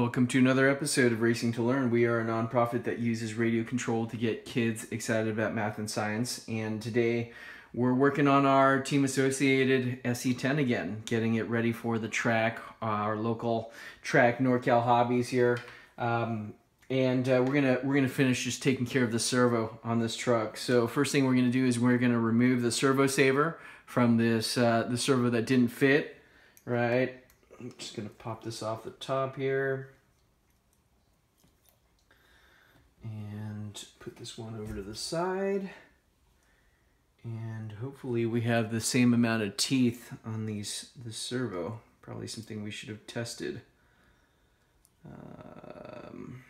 Welcome to another episode of Racing to Learn. We are a nonprofit that uses radio control to get kids excited about math and science. And today we're working on our team associated SC10 again, getting it ready for the track, our local track, NorCal Hobbies here. Um, and uh, we're gonna we're gonna finish just taking care of the servo on this truck. So first thing we're gonna do is we're gonna remove the servo saver from this uh, the servo that didn't fit, right? I'm just gonna pop this off the top here. And put this one over to the side. And hopefully we have the same amount of teeth on these this servo. Probably something we should have tested. Um,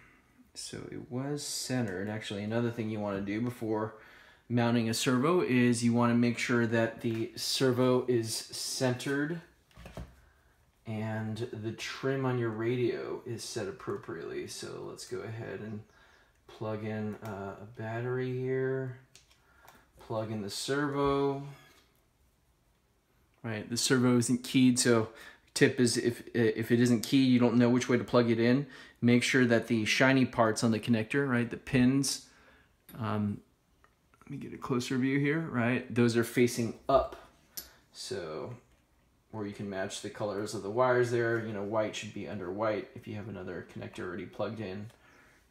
so it was centered. Actually, another thing you want to do before mounting a servo is you want to make sure that the servo is centered and the trim on your radio is set appropriately. So let's go ahead and plug in uh, a battery here, plug in the servo. Right, the servo isn't keyed, so tip is if if it isn't keyed, you don't know which way to plug it in. Make sure that the shiny parts on the connector, right, the pins, um, let me get a closer view here, right, those are facing up. So or you can match the colors of the wires there. You know, white should be under white if you have another connector already plugged in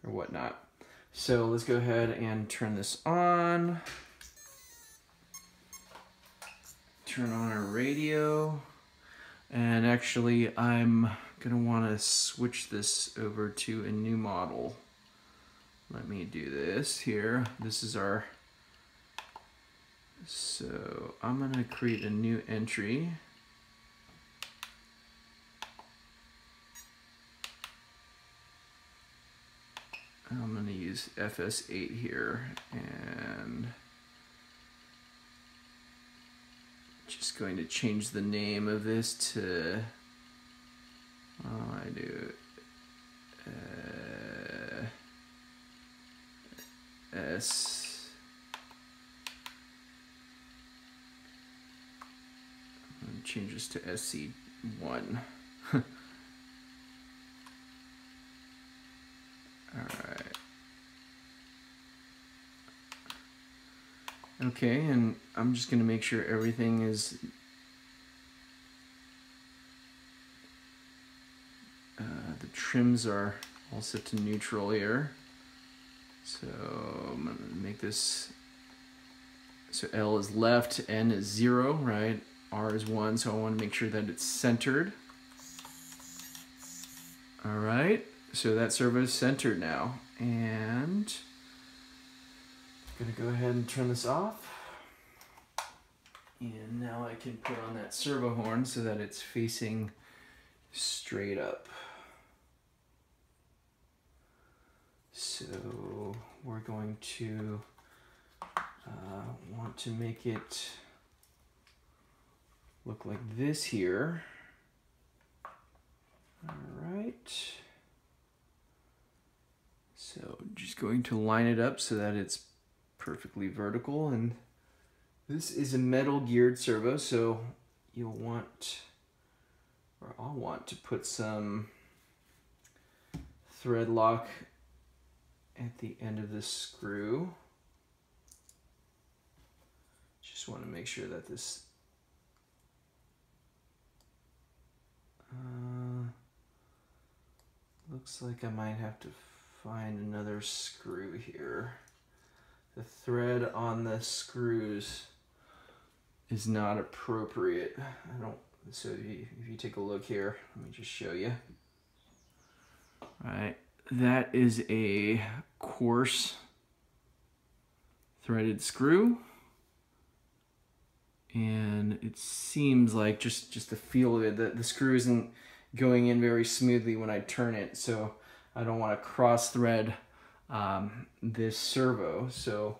or whatnot. So let's go ahead and turn this on. Turn on our radio. And actually, I'm gonna wanna switch this over to a new model. Let me do this here. This is our, so I'm gonna create a new entry. I'm going to use FS8 here and just going to change the name of this to, oh, I do, uh, S, change this to SC1. Okay, and I'm just going to make sure everything is uh, the trims are all set to neutral here. So I'm going to make this so L is left, N is 0, right? R is 1, so I want to make sure that it's centered. All right. So that servo is centered now. And gonna go ahead and turn this off. And now I can put on that servo horn so that it's facing straight up. So we're going to uh, want to make it look like this here. All right. So just going to line it up so that it's perfectly vertical and this is a metal geared servo so you'll want or I'll want to put some thread lock at the end of the screw. Just want to make sure that this uh, looks like I might have to find another screw here. The thread on the screws is not appropriate. I don't, so if you, if you take a look here, let me just show you. All right, that is a coarse threaded screw. And it seems like just, just the feel of it, that the screw isn't going in very smoothly when I turn it. So I don't want to cross thread um, this servo. So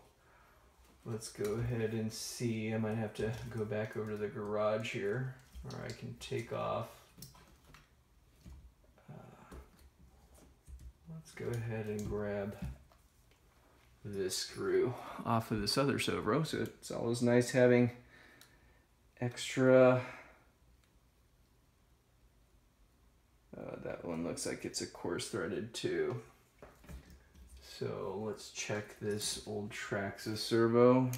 let's go ahead and see. I might have to go back over to the garage here or I can take off. Uh, let's go ahead and grab this screw off of this other servo. So it's always nice having extra uh, that one looks like it's a coarse threaded too. So let's check this old Traxxas servo.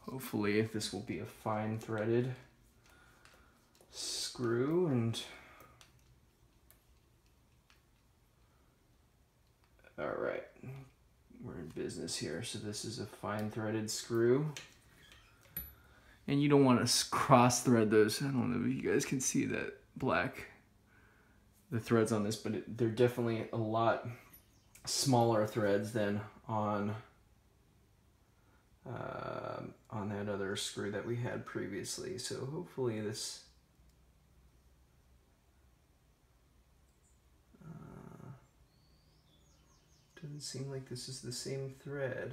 Hopefully this will be a fine threaded screw and all right we're in business here. So this is a fine threaded screw. And you don't want to cross thread those. I don't know if you guys can see that black the threads on this but it, they're definitely a lot smaller threads than on uh, on that other screw that we had previously so hopefully this Doesn't seem like this is the same thread.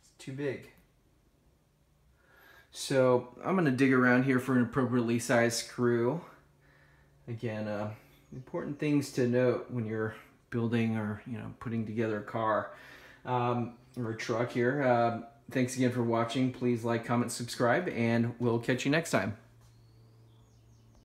It's too big. So I'm to dig around here for an appropriately sized screw. Again, uh, important things to note when you're building or you know putting together a car um, or a truck here. Uh, thanks again for watching. Please like, comment, subscribe, and we'll catch you next time.